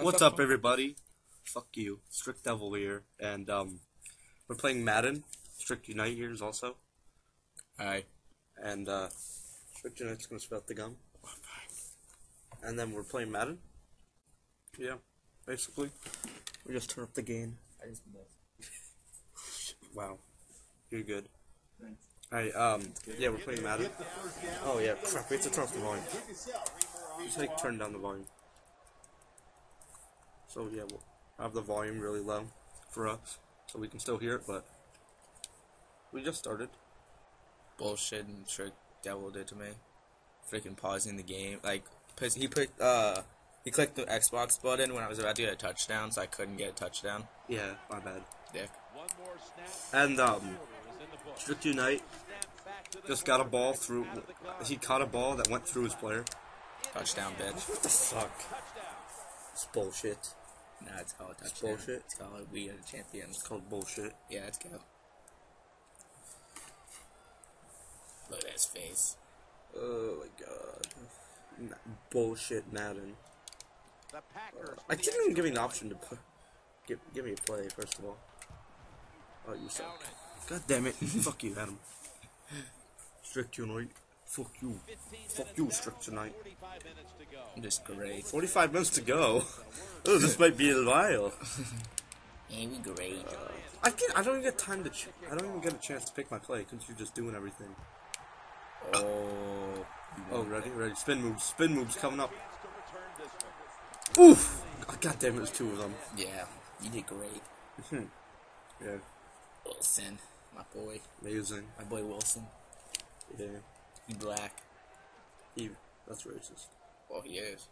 What's up, everybody? Fuck you, Strict Devil here, and um, we're playing Madden. Strict Unite here is also, Alright. and uh, Strict Unite's gonna spell the gum, and then we're playing Madden. Yeah, basically, we just turn up the gain. I just missed. Wow, you're good. Thanks. Alright, um, yeah, we're playing Madden. Oh yeah, crap, we have to turn off the volume. Just like turn down the volume. So yeah, we'll have the volume really low for us, so we can still hear it, but we just started. Bullshit and trick devil did to me. Freaking pausing the game. Like, he put, uh, he clicked the Xbox button when I was about to get a touchdown, so I couldn't get a touchdown. Yeah, my bad. Dick. And um, Strict Unite just got a ball through. He caught a ball that went through his player. Touchdown, bitch. What the fuck? It's bullshit. Nah, it's called a touchdown. bullshit. It's called We Are the Champions. It's called bullshit. Yeah, let's go. Look at his face. Oh my god. Bullshit Madden. I didn't even give me an option to put. Give, give me a play, first of all. Oh, you suck. God damn it. Fuck you, Adam. Strict Unite. Fuck you. Fuck you, Strict Unite. I'm great. 45 minutes to go. Oh, this might be a while. Amy great. I can't. I don't even get time to. Ch- I don't even get a chance to pick my play because you're just doing everything. Oh. Oh, ready, ready. Spin moves. Spin moves coming up. Oof! Oh, God damn it, there's two of them. Yeah, you did great. Hmm. Yeah, Wilson, my boy. amazing. My boy Wilson. Yeah, He black. he. That's racist. Well, he is.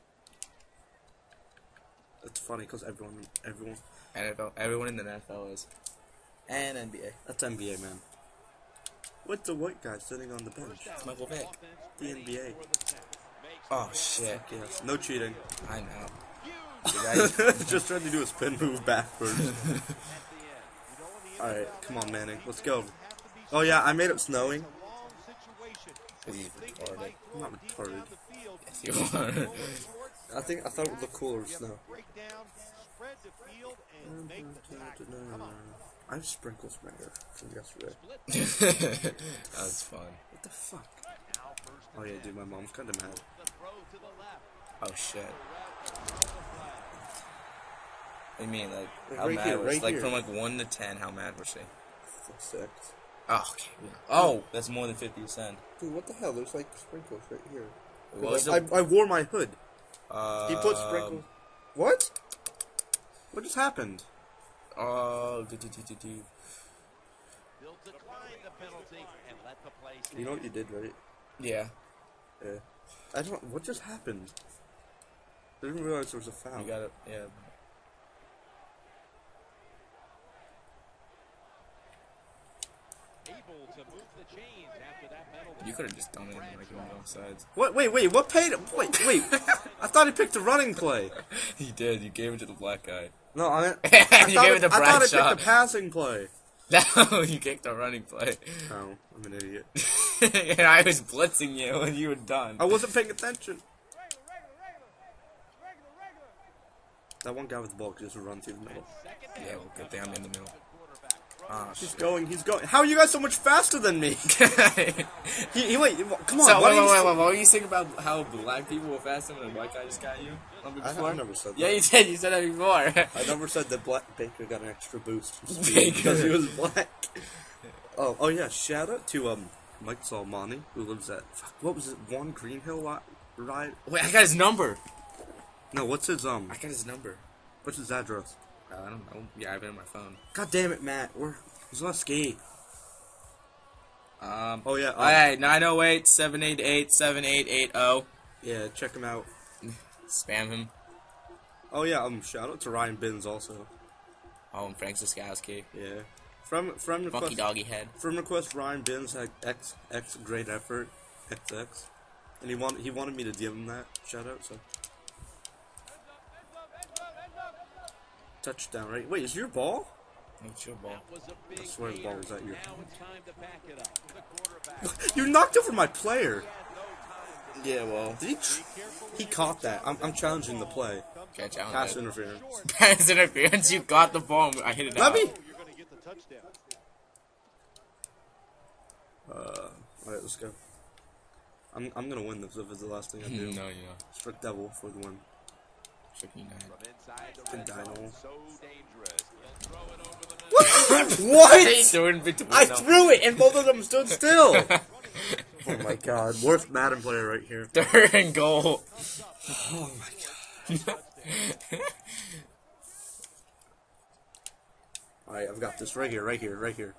That's funny because everyone, everyone. NFL. Everyone in the NFL is. And NBA. That's NBA, man. What's the white guy sitting on the bench? It's Michael Vick. The NBA. Oh, oh shit. Yes. No cheating. I know. Just trying to do a spin move backwards. Alright, come on, Manning. Let's go. Oh, yeah, I made up snowing. He's retarded. I'm not retarded. Yes, you are. I think I thought it would look cooler with snow. I have sprinkles from my hair from yesterday. that was fun. What the fuck? Oh yeah, dude, my mom's kind of mad. Oh shit. What do you mean, like, Like, how right mad here, was right Like, here. from like 1 to 10, how mad was she? Six. Oh, okay. Oh, that's more than 50%. Dude, what the hell? There's like sprinkles right here. What was I, I wore my hood. Uh, He put sprinkles. What? What just happened? Oh, do, do, do, do, do. You know what you did, right? Yeah. Yeah. I don't. What just happened? I didn't realize there was a foul. You got it. Yeah. You could have just done it like on both sides. What? Wait, wait. What paid? Wait, wait. I thought he picked a running play. he did. You gave it to the black guy. No, I. I You gave it it, to I thought I Bradshaw. picked a passing play. No, you kicked a running play. Oh, I'm an idiot. and I was blitzing you when you were done. I wasn't paying attention. That one guy with the ball could just run through the middle. Yeah, well, good thing I'm in the middle. Ah, He's shit. going. He's going. How are you guys so much faster than me? he, he wait. Come on. so, why wait, you wait, wait, wait, what were you saying about how black people were faster than a white guy just got you? Remember I, before? I never said that. Yeah, you did. You said that before. I never said that Black Baker got an extra boost from speed Baker. because he was black. Oh, oh yeah! Shout out to um Mike Salmani who lives at fuck, what was it? One Green Hill li- ride? Wait, I got his number. No, what's his um? I got his number. What's his address? I don't know. Yeah, I have it on my phone. God damn it, Matt! We're he's not ski. Um, Oh yeah. Um, Alright, 908 788 7880. Yeah, check him out. Spam him. Oh yeah. Um, shout out to Ryan Binns also. Oh, and Frank Ziskowski. Yeah. From from request, Funky doggy head. from request Ryan Binns had X X great effort XX, and he wanted he wanted me to give him that shout out. So touchdown, right? Wait, is your ball? What's your ball? I swear the ball was at you. you knocked over my player. Yeah, well. Did he? Tr- he caught that. I'm, I'm challenging the play. catch. I don't Pass know. interference. Pass interference. You got the ball. I hit it Let out. me. You're going to get the touchdown. Uh, alright, let's go. I'm, I'm gonna win this if it's the last thing I do. No, you're know. Strict Devil for the win. Tricky nine. From inside the Fucking red zone, Dino. so dangerous. He'll throw it over the middle. what? Threw it in between I threw it and both of them stood still. oh my god, worst Madden player right here. Third and goal. Oh my god. Alright, I've got this right here, right here, right here.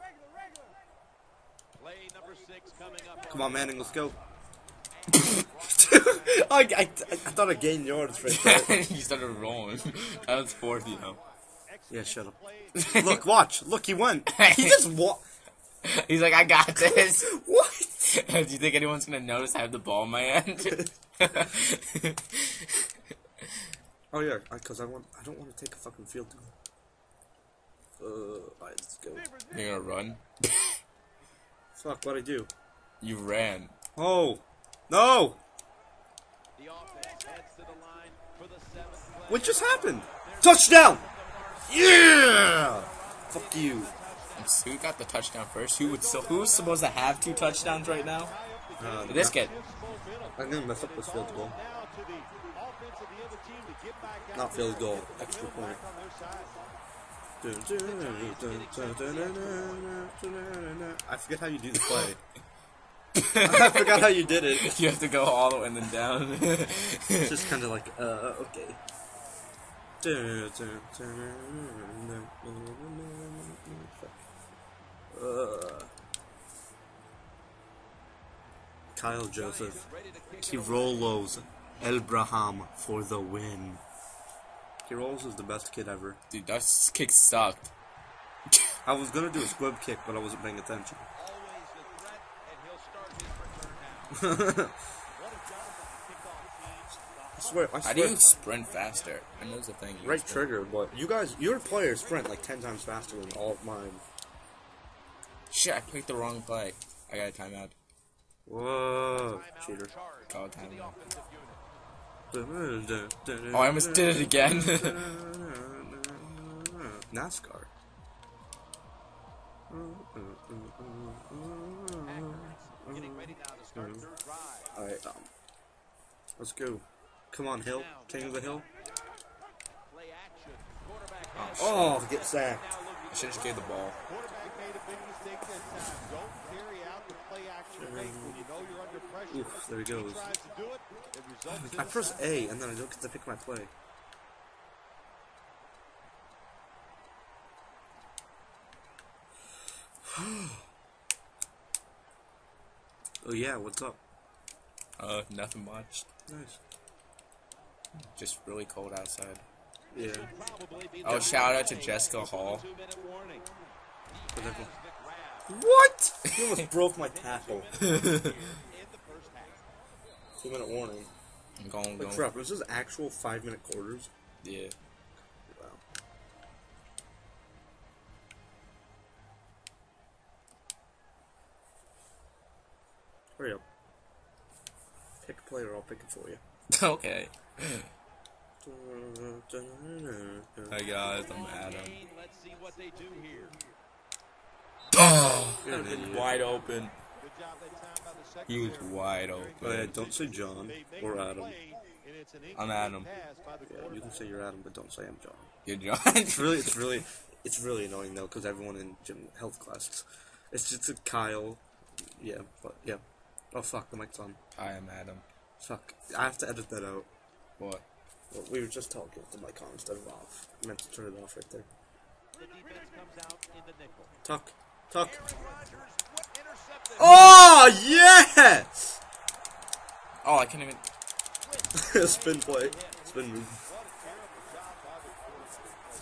Play number six coming up. Come on, Manning, let's go. I, I, I thought I gained yards right there. you started rolling. That was fourth, you know. Yeah, shut up. Look, watch. Look, he went. He just walked. He's like, I got this. What? Do you think anyone's gonna notice I have the ball in my hand? Oh yeah, because I want. I don't want to take a fucking field goal. Uh, alright, let's go. You're gonna run? Fuck, what I do? You ran. Oh, no! The offense heads to the line for the seventh play. What just happened? Touchdown! Yeah! Fuck you. Who got the touchdown first? Who would so who's supposed to have two touchdowns right now? Uh, This kid. I'm gonna mess up this field goal. Now to the offense of the other team to get back out Not field goal. Extra point. on their side. I forget how you do the play. I forgot how you did it. You have to go all the way and then down. It's just kind of like, uh, okay. Uh, Kyle Joseph. Kirolos Elbraham for the win. Kirolos is the best kid ever. Dude, that kick sucked. I was gonna do a squib kick, but I wasn't paying attention. Always the threat, and he'll start his return now. I swear, I How swear. do you sprint faster? I know it's a thing. Right sprint. trigger, but you guys, your players sprint like 10 times faster than all of mine. Shit, I picked the wrong play. I got a timeout. Whoa, cheater. Call it timeout. Oh, I almost did it again. NASCAR. Getting ready to start. Alright, um, let's go. Come on, Hill. King of the Hill. Play action. Quarterback Oh, get sacked. I should just gave the ball. Quarterback made a big mistake that time. Don't carry out the play action fake when you know you're under pressure. Oof, there he goes. Tries to do it. It results in I a press. A and then I don't get to pick my play. oh yeah, what's up? Uh, nothing much. Nice. Just really cold outside. Yeah. Oh, shout out to Jessica Hall. two-minute warning. Whatever. What? You almost broke my tackle. In the first half. Two minute warning. I'm going, Like going. crap, this is actual five minute quarters. Yeah. Wow. Hurry up. Pick a player, I'll pick it for you. okay. Hi guys, I'm Adam. Let's see what they do here. Oh, You're wide open. Good job that time by the second He was wide Oh, yeah, open. don't say John They make or Adam. play, and it's an I'm Adam. pass by the Yeah, you can say you're Adam, but don't say I'm John. Good job. It's really, it's really, it's really annoying though, because everyone in gym health classes, it's just a Kyle. Yeah, but yeah. Oh fuck, the mic's on. Hi, I'm Adam. Fuck, I have to edit that out. What? Well, we were just talking with the mic on instead of off. I meant to turn it off right there. The defense comes out in the nickel. Tuck, tuck. Oh yes! Oh, I can't even. Spin play, spin move.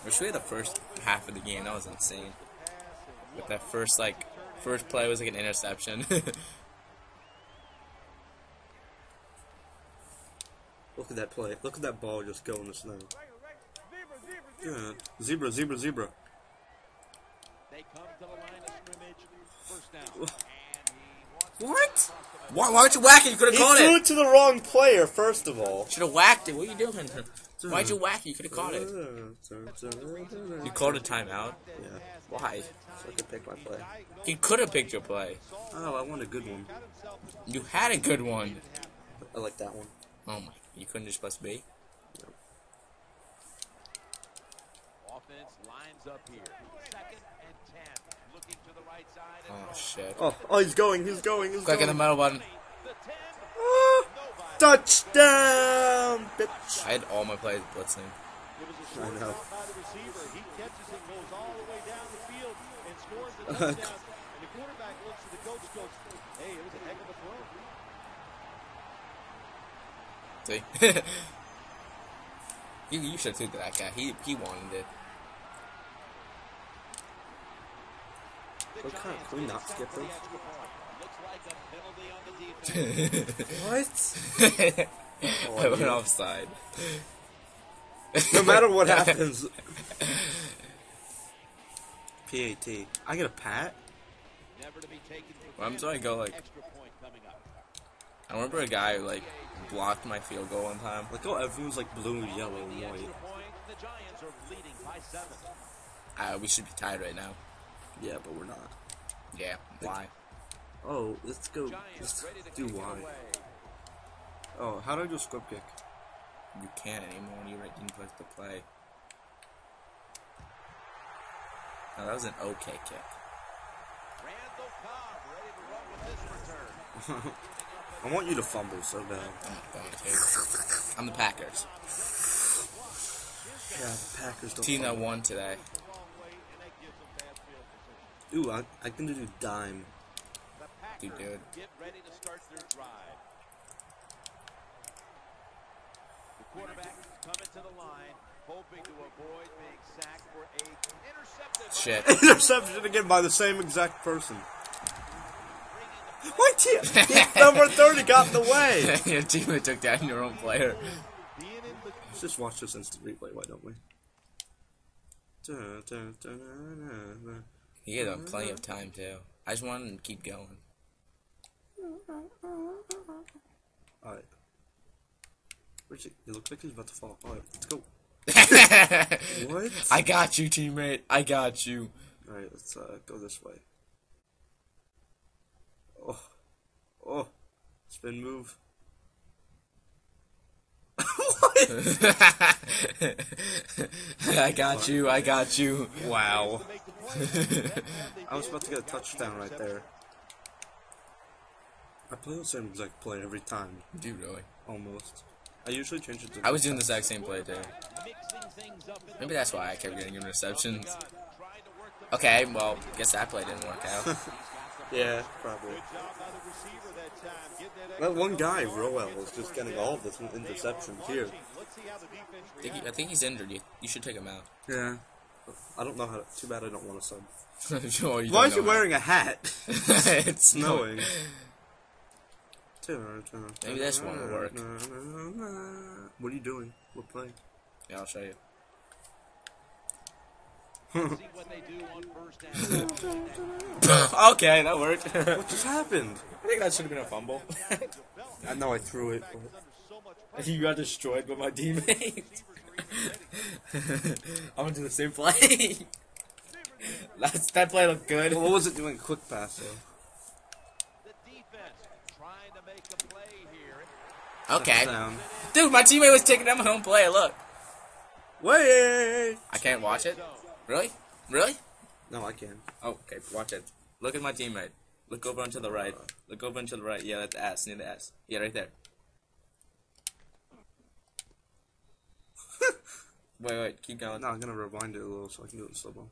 Wish we had the first half of the game. That was insane. With that first like first play was like an interception. Look at that play. Look at that ball just go in the snow. Yeah. Zebra, zebra, zebra. They come to the line of scrimmage. First down. And he What? Why, why would you whack it? You could have He caught threw it. it to the wrong player, first of all. Should have whacked it. What are you doing? Why'd you whack it? You could have caught it. You You called a timeout. Yeah, Why? so I could pick my play. You could have picked your play. Oh, I want a good one. You had a good one. I like that one. Oh my! You couldn't just press B. Offense lines up here. Second and ten. Looking to the right side. Oh shit! Oh, oh, he's going, he's going, he's Click in the going. middle button. the ten. Ah, touchdown, bitch. I had all my plays blitzing. Him. Sure enough. Uh huh. And the quarterback looks at the coach. Hey, it was a I short know. route See? you you should have took that guy. He he wanted it. What kind of, can we not skip this? Looks like a penalty on the defense. What? I went offside. no matter what happens. PAT. I get a pat? Never to be taken for Well, I'm sorry, go like. extra point coming up. I remember a guy who like blocked my field goal one time. Like, oh, everyone's like blue, yellow, and white. extra point. The Giants are leading by seven. Uh, we should be tied right now. Yeah, but we're not. Yeah. Why? Oh, let's go. Let's do kick it Y. away. Oh, how do I do a squib kick? You can't anymore when you didn't click the play. No, that was an okay kick. Randall Cobb ready to run with this return. I want you to fumble so bad. I'm not going to. I'm the Packers. Yeah, the Packers don't. Team that won today. Long way, and that gives them bad field position. Ooh, I, I can do dime. The Dude, Packers dude. get ready to start their drive. The quarterback coming to the line, hoping to avoid being sacked for a intercepted. Shit. Interception again by the same exact person. My team, number thirty got in the way. Your teammate took down your own player. Being in the Let's just watch this instant replay. Why don't we? He had plenty of time too. I just wanted to keep going. Alright. Where's he? It looks like he's about to fall. Alright, let's go. What? I got you, teammate. I got you. Alright, let's uh, go this way. Oh. Oh. Spin move. what? I got you. I got you. Wow. I was about to get a touchdown right there. I play the same exact play every time, Dude, really? almost. I usually change it to. I was doing the exact same play too. mixing things up in Maybe that's why I kept getting interceptions. trying to work the Okay, well, guess that play didn't work out. Yeah, probably. job by the receiver that time, getting that That one guy, Roel, was just getting all of this interceptions here. Let's see how the defense I think, he, I think he's injured. You, you should take him out. Yeah. I don't know how. To, too bad I don't want to sub. Sure, Why don't is he know wearing a hat? it's Snowing. Maybe this one will work. What are you doing? What play? Yeah, I'll show you. see what they do on first down. okay, that worked. What just happened? I think that should have been a fumble. I know I threw it. But you got destroyed by my teammate. I'm gonna do the same play. That's, that play looked good. what was it doing? Quick pass though. The defense trying to make a play here. Okay. Dude, my teammate was taking down home play. Look. Wait. I can't watch it. Really? Really? No, I can. Oh, okay. Watch it. Look at my teammate. Look over and to the right. Look over and to the right. Yeah, that's S. Near the ass. Yeah, right there. wait, wait. Keep going. No, I'm gonna rewind it a little so I can do it in slow mo.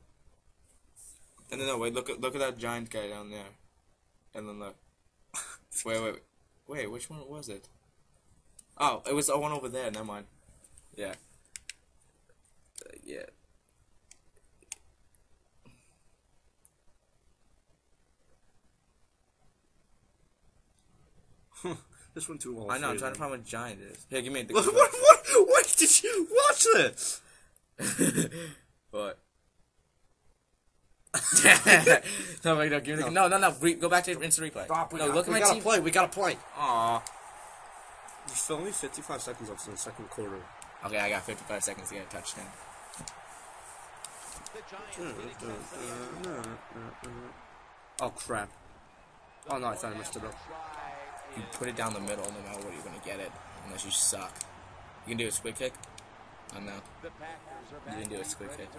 No, no, no. Wait. Look at look at that giant guy down there. And then look. wait, wait, wait. Wait. Which one was it? Oh, it was the one over there. Never mind. Yeah. Uh, yeah. This one too long. I know. I'm trying to find what giant is. Here, give me the. What? What? What? What did you watch this? What? no, wait, no, give me the, no, no, no. Re, go back to instant replay. Stop, we no, got- look at we my gotta team. play. We gotta play. Aw. There's only 55 seconds left in the second quarter. Okay, I got 55 seconds to get a touchdown. The Giants getting Oh crap. Oh no, I thought I messed it up. You put it down the middle, no matter what, you're gonna get it, unless you suck. You can do a squid kick. Oh no. The Packers are You didn't do a back squid kick. to.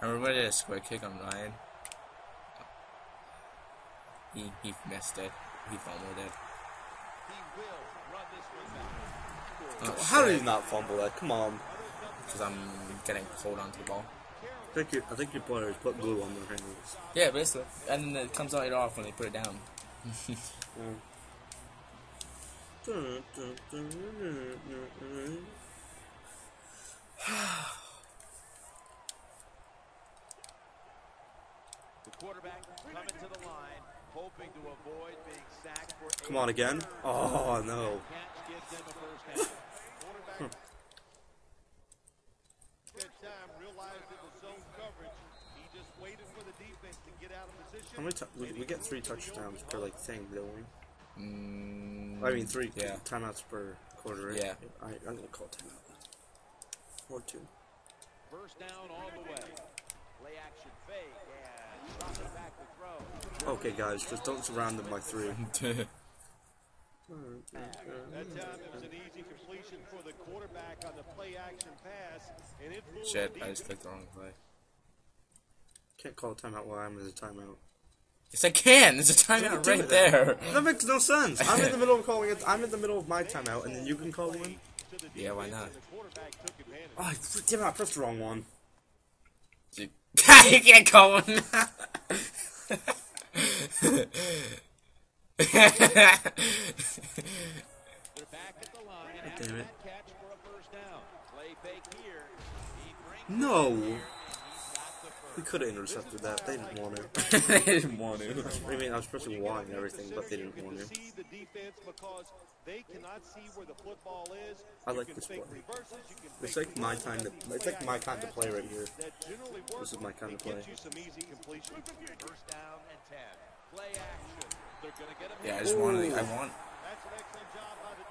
Remember when I did a square kick on Ryan? He he missed it. He fumbled it. He will run this one back. Oh, How did you not fumble that? Come on. Because I'm getting hold onto the ball. I think, you, I think your players put glue on their hands. Yeah, basically. And then it comes right off when they put it down. The quarterback coming to the line, hoping to avoid being sacked for Come on again. Oh no. Catch gives them a first down. Quarterback that time realized it was zone coverage. He just waited for the defense to get out of position. How many ti we, we get three touchdowns per like thing, don't we? Mm, I mean three Yeah. timeouts per quarter. Right? Yeah. I, I'm gonna call timeout. Or two. First down all the way. Play action fake and drop it back to throw. Okay, guys, just don't surround them by three. That time it was an easy completion for the quarterback on the play action pass. And it fooled Shit, the I just defense. clicked the wrong play. Can't call a timeout while I'm in a timeout. Yes, I can. There's a timeout right there. That makes no sense. I'm in the middle of calling it. I'm in the middle of my timeout, and then you can call one. Yeah, why not? The. Oh, damn it! I pressed the wrong one. you can't call one. They're back at the line God after damn it. that catch for a first down. Play fake here. He brings No, he's got the first. We could have intercepted that. They didn't want to. they didn't want to. I mean, I was pressing Y and everything, but they didn't want to. see the defense because they cannot see where the football is. I like this play. reverses, you can It's like my time to. It's like play my time to play right here. That generally work This is my kind of play. Get you some easy completion. First down and 10. Play action. They're going to get him Yeah, I just want to. I want. That's an excellent job by the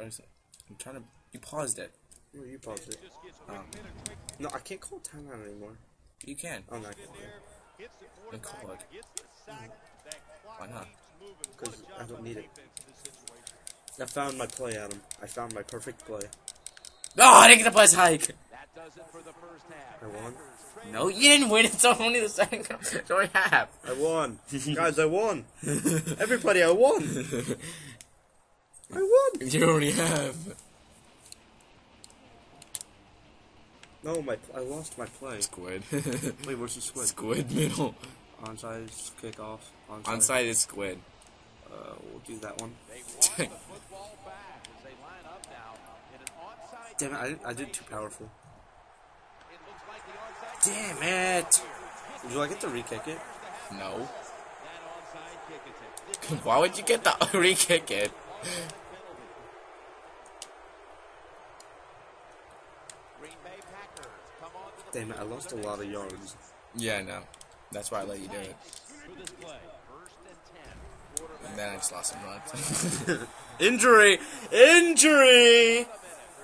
defense. I'm trying to. You paused it. No, you paused it. Just Oh. quick minute, quick No, I can't call timeout anymore. You can. Oh no, I in can't. there, hits the Then quarterback, call it. gets the sack. That clock Why not? keeps moving. What a 'Cause job I don't need it. defense in this situation. I found my play, Adam. I found my perfect play. No, I didn't get the place hike. That does it for the first half. I won. No, you didn't win. It's only the second. It's only half. I won, guys. I won. Everybody, I won. I won. You already have. No, my I lost my play. Squid. Wait, where's the squid? squid middle. Onside, kickoff. Onside. Onside is squid. Uh, we'll do that one. They want the football back as they line up now in an onside. Damn it! I, didn't- I did too powerful. It looks like. Damn it! Do I get to re-kick it? No. That onside kick attempt. Why would you get the re-kick it? Green Bay Packers come on to the Damn it! I lost a lot of yards. Yeah, I know. That's why I let you do it. for this play. First and 10. Quarterback And then I just lost some runs. Injury! Injury!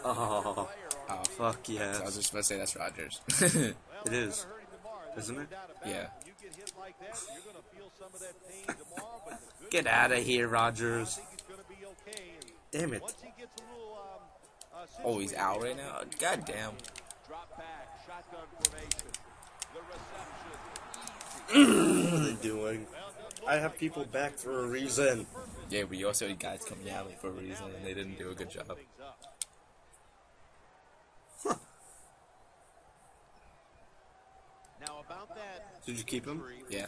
Oh, oh, fuck yeah. I was just about to say that's Rodgers. It is, isn't it? yeah. Get hit like that, you're going to feel some of that pain tomorrow, but the good Get out of here, Rodgers. I think he's going to be okay. And Damn it! once he gets a little, Oh, he's out right now? God damn. Doing? I have people back for a reason. Yeah, but you also had guys coming out for a reason, and they didn't do a good job. things up. Now about that Did you keep him? Yeah.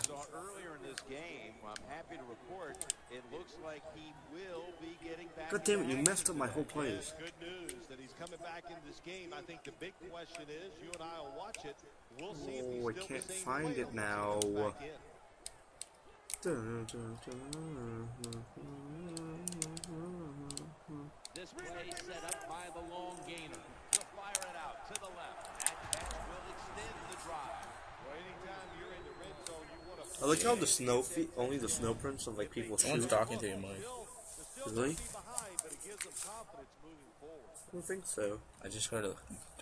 We saw earlier in this game, I'm happy to report it looks like he will be getting back. God damn it! You messed up my whole plays. Good news that he's coming back in this game. I think the big question is, you and I will watch it. We'll see if he's Oh, I can't the same find it now. comes back in. This play set up by the long gainer. He'll fire it out to the left. That catch will extend the drive. Well, anytime you're in the red zone, you want to I like how the snow feet, only the snow prints of like people Someone's shoot. talking to you, Mike. still, they're still Really? gonna be behind, but it gives them confidence moving forward. I don't think so. I just heard. A,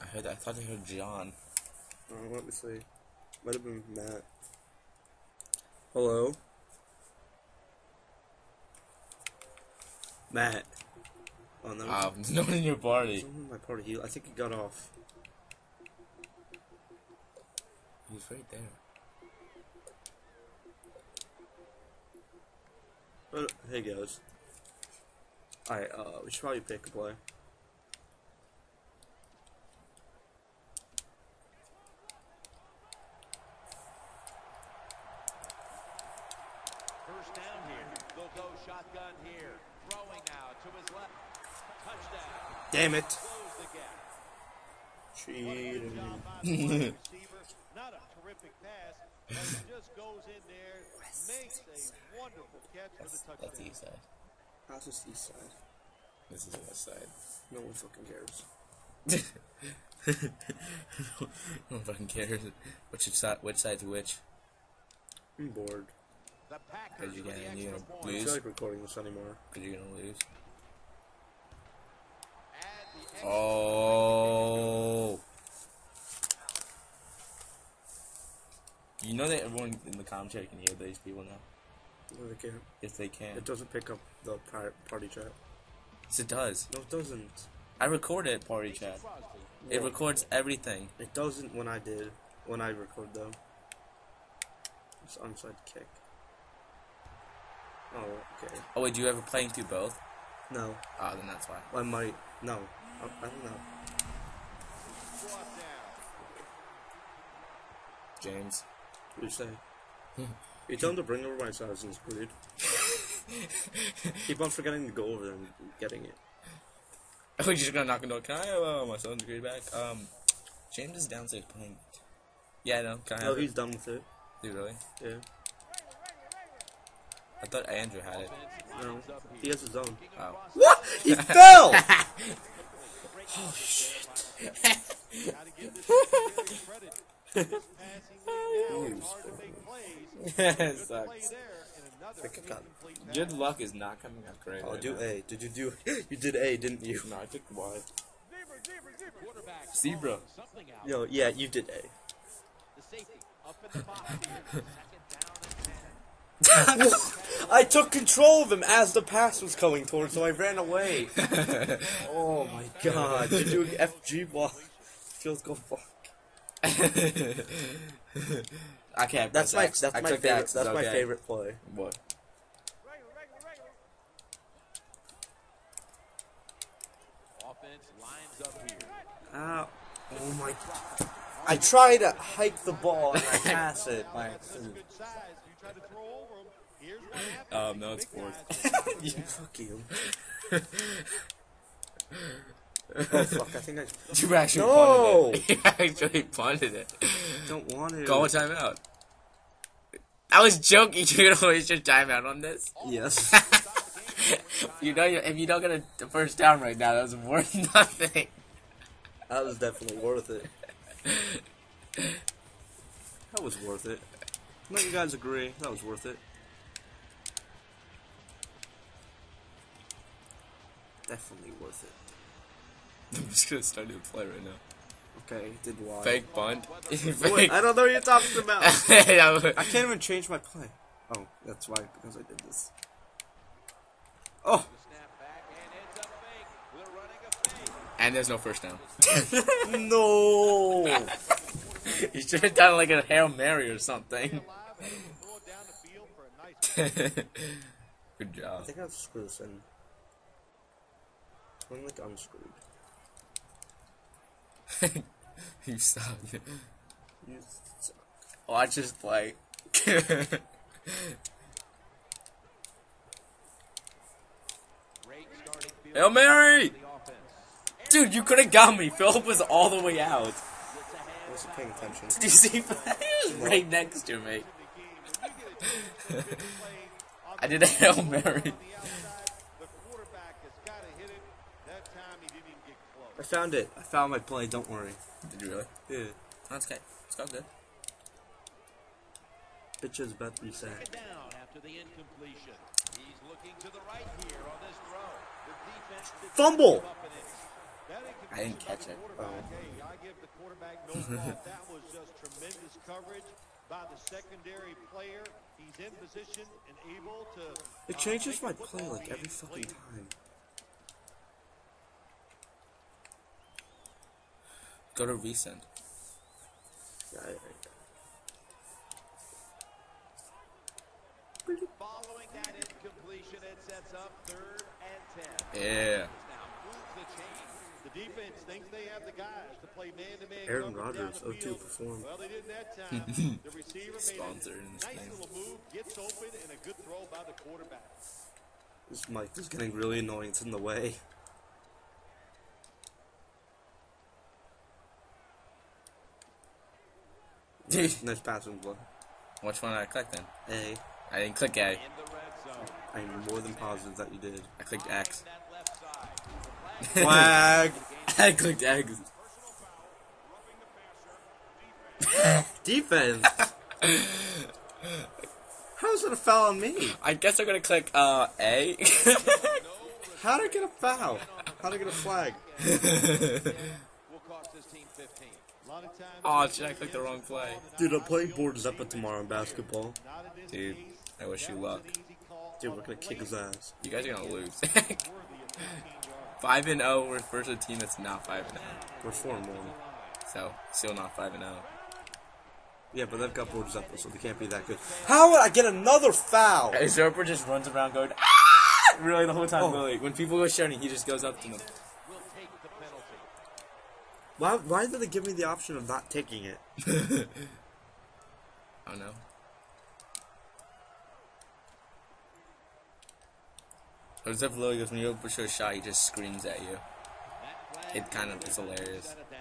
I heard. I thought I heard John. Uh, let me see. Might have been Matt. Hello? Matt. Oh no. Um, no one in your party. Someone in my party. He, I think he got off. He's right there. But hey guys. Alright, uh, we should probably pick a play. First down here. They'll go shotgun here. Throwing out to his left. Touchdown. Damn it! Close. Cheating. Job by the wide receiver. Not a terrific pass, but he just goes in there, makes a wonderful catch for the That's, touchdown. that's the east side. How's this east side? This is the west side. No one fucking cares. no one fucking cares. Which side? Which side's which? I'm bored. The Packers Cause you with the gonna you extra gonna point. I don't lose. feel like recording this anymore. Cause you're gonna lose. Add the extra Oh. You know that everyone in the comm chat can hear these people now. No, they can't. If they can. It doesn't pick up the par- party chat. Yes, it does. No, it doesn't. I recorded party chat. It records everything. It doesn't when I did. When I record though. It's onside kick. Oh, okay. Oh wait, do you ever play through both? No, Oh, then that's why. I might. No, I, I don't know. James. What do you say? you tell him to bring over my Assassin's Creed. Keep on forgetting to go over there and getting it. Oh, you're just gonna knock on the door. Can I have uh, my son's grade back? Um, James is downstairs playing. Yeah, no. Can I No, have he's it? done with it. Dude, really? Yeah. I thought Andrew had it. No, he has his own. Oh. What? He fell. Gotta give this secondary credit. This passing game now, it's hard to make plays. it Good sucks. there, and another think I got it. incomplete pass. Your luck is not coming out great. Oh, right do now. A. Did you do? You did A, didn't you? No, I took Y. Zebra. Something. Yo, yeah, you did A. The safety up in the box here. Second down and ten. I took control of him as the pass was coming towards, so I ran away. oh my god, you're doing FG while feels go fuck. I can't. That's press my that's I my favorite that's it's my favorite play. What? Offense lines up here. Ow. Oh my I try to hike the ball and I pass it by accident. good size. You try to throw over him. Here's what happens. Um, no, it's fourth. you fuck you. oh fuck, I think I You actually No! punted it. You actually punted it. don't want to. Call a timeout. I was joking. You're gonna waste your timeout on this. Yes. You know, if you don't get a first down right now, that's worth nothing. that was definitely worth it. That was worth it. Don't you guys agree? That was worth it. Definitely worth it. I'm just gonna start a play right now. Okay, did why? Fake bunt. Wait, Fake. I don't know what you're talking about. I can't even change my play. Oh, that's why, because I did this. Oh, Snap back and ends up fake. We're running a fake. and there's no first down. no! you should have done like a hail mary or something. Alive and throw it down the field for a nice Good I job. think I have to screw this in. I'm like unscrewed. you suck. You suck. Watch this play. Hail mary, dude. You could have got me. Philip was all the way out. I wasn't paying attention. Did you see? he was right next to me. in the game. When you get a chance to make a play on I did a hail mary. the outside, the quarterback has got to hit it. I found it. I found my play. Don't worry. Did you really? Yeah. That's okay. It's all good. Bitches about to be sad. Down after the incompletion. He's looking to the right here on this throw. The defense Fumble. give up an inch. That I didn't catch it. quarterback, I give the quarterback no fault. That was just tremendous coverage by the secondary player. He's in position and able to. It uh, changes my play like every fucking time. Go to recent. Yeah, I, I, Following that incompletion, it sets up third and 10. Yeah. The defense thinks they have the guys to play man-to-man Aaron coverage Rodgers, 0-2 perform. Well, they didn't that time. the receiver made Sponsor in a this nice game. little move, gets open, and a good throw by the quarterback. this mic is getting really annoying. It's in the way. Nice passing play. Which one did I click then? A. I didn't click A. In the red zone. I'm more than positive that you did. I clicked X. That left. Flag. I clicked X. Defense. How's it a foul on me? I guess I'm gonna click uh A. How did I get a foul? How did I get a flag? Will cost his team 15. A lot of times. oh shit! I clicked the wrong play. Dude, I'm playing Board Zeppa tomorrow in basketball. Not in this Dude. I wish you luck. an easy call Dude, we're gonna kick his ass. You guys are gonna lose. worthy of 15 yards. five and zero oh versus a team that's not five and zero. We're 4 and 1. So still not five and oh. zero. Yeah, but they've got Board Zeppa, so they can't be that good. How would I get another foul? Hey, Zerper just runs around going ah! Really the whole time. Oh. Really, when people go shouting, he just goes up to them. Will take the penalty. Why, why did they give me the option of not taking it? Oh no. Joseph literally goes when you push a shot, he just screams at you. It kind of is hilarious. set it down.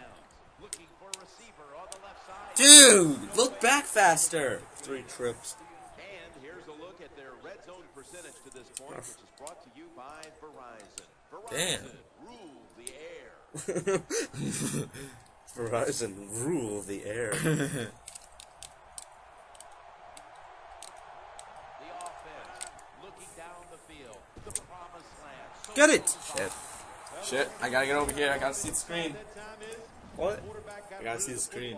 Looking for a receiver on the left side. Dude, look back faster. Three trips. And here's a look at their red zone percentage to this point, which is brought to you by Verizon. Verizon, Damn. Rule the air. Verizon rule the air. The offense looking down the field. The promised land. So Get it! Shit. Shit, I gotta get over here. I gotta see the screen. That time is What? I gotta see the screen.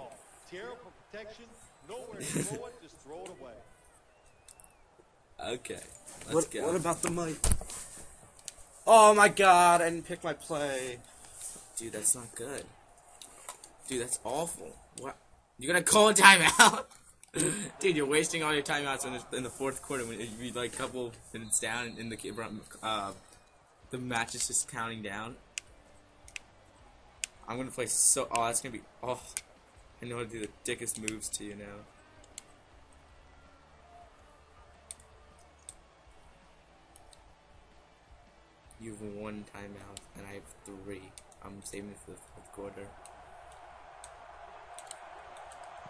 Terrible protection. Nowhere to throw it. Just throw it away. Okay, let's What, go. what about the mic? Oh my god, I didn't pick my play. Dude, that's not good. Dude, that's awful. What? You're gonna call a timeout? Dude, you're wasting all your timeouts in the, in the fourth quarter when you like a couple minutes down in the uh, the match is just counting down. I'm gonna play so. Oh, that's gonna be. Oh, I know how to do the dickest moves to you now. You have one timeout, and I have three. I'm saving for the fourth quarter.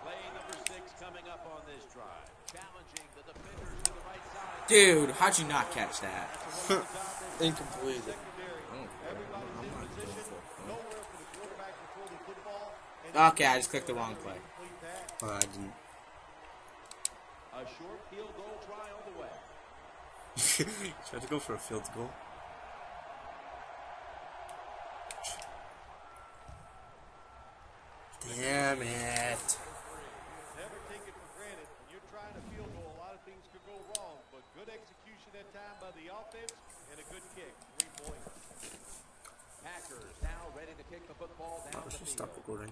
Play number six coming up on this drive. Challenging the defenders to the right side. Dude, how'd you not catch that? Incomplete. Oh, Everybody's in position. Nowhere for the quarterback to throw the football. And Okay, I just clicked the wrong play. Oh, I didn't. A short field goal try on the way. Tried to go for a field goal. Damn it. Never take it for granted. When you're trying to field goal, a lot of things could go wrong. But good execution that time by the offense and a good kick. Three points. Packers now ready to kick the football down I the field. stop recording.